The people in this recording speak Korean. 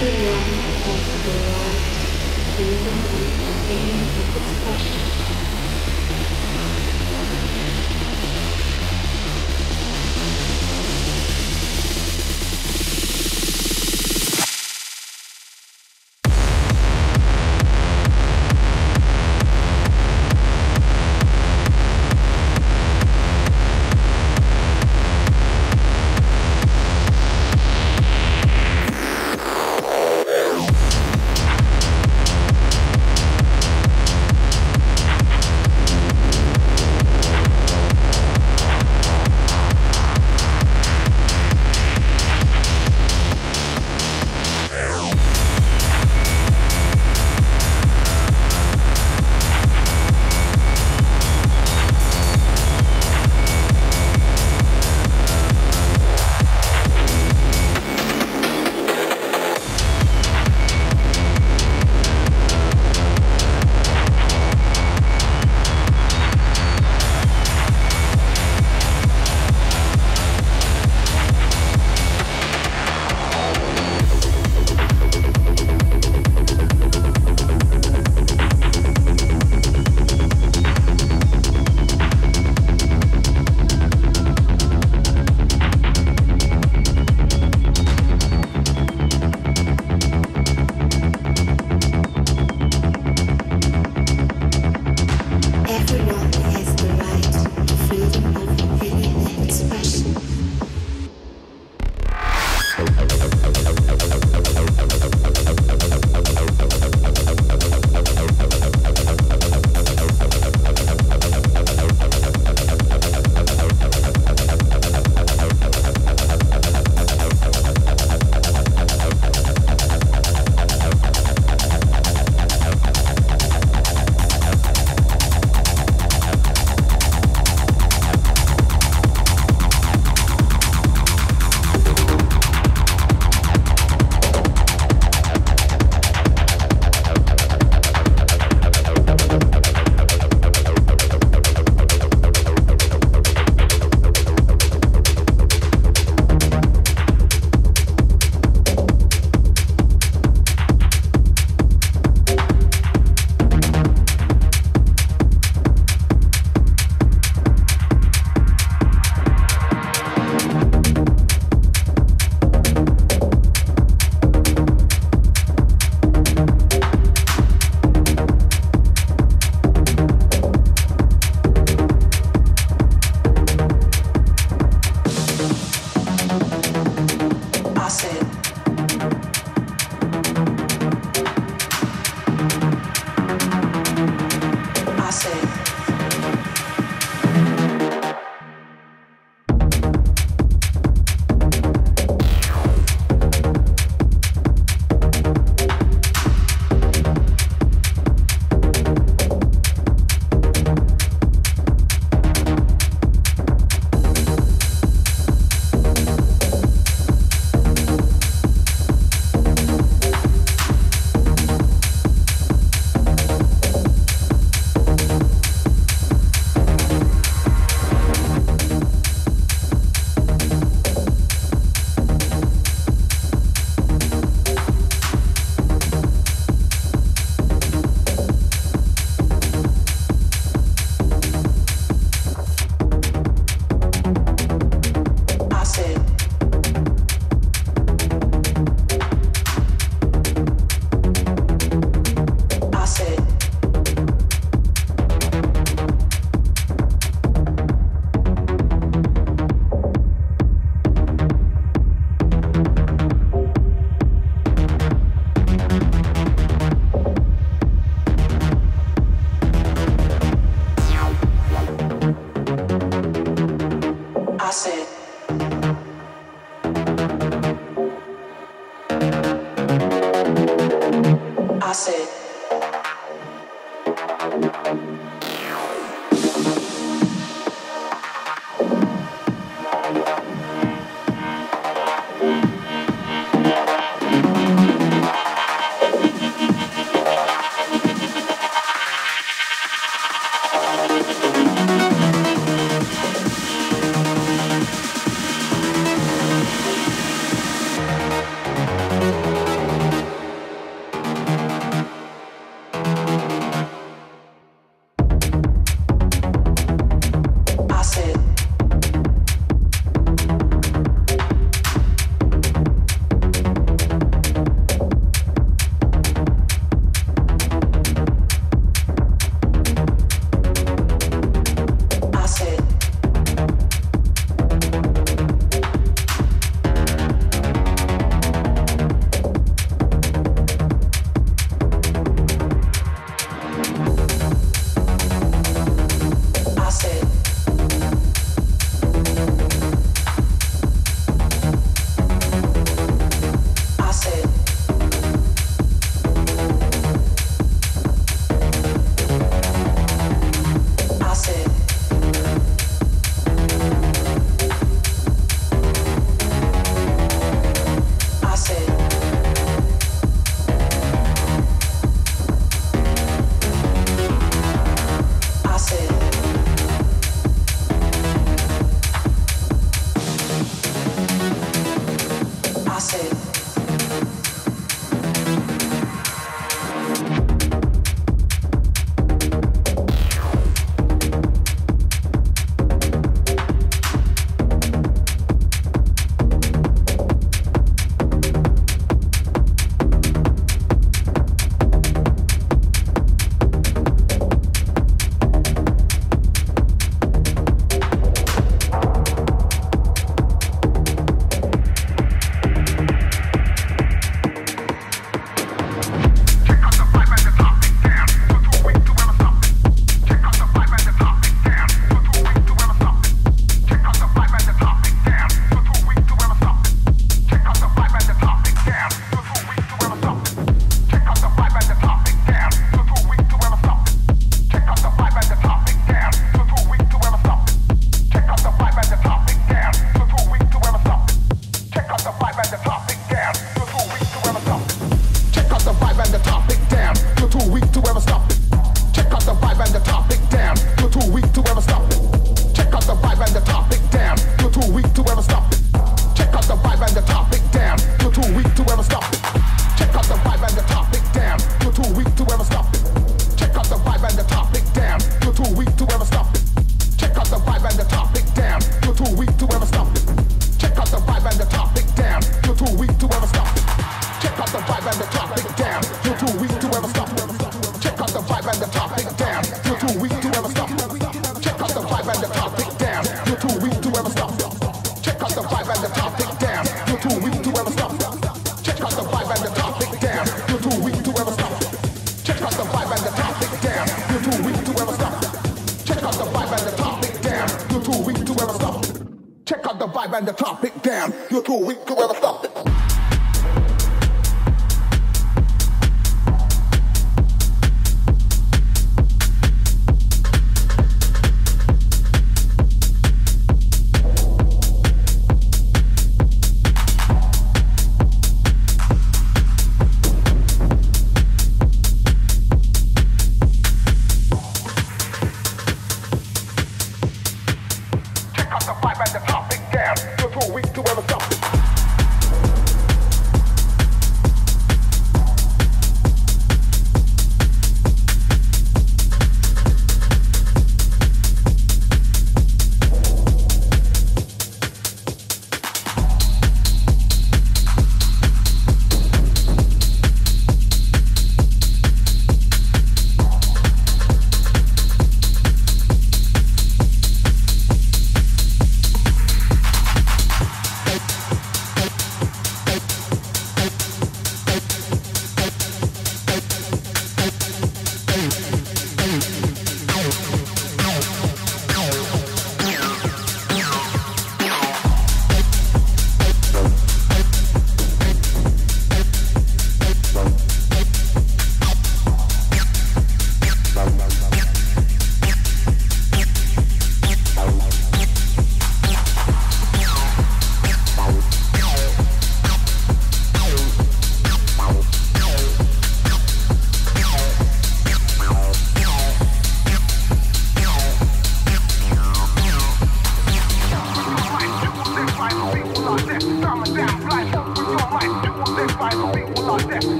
Everyone of the right to freedom of opinion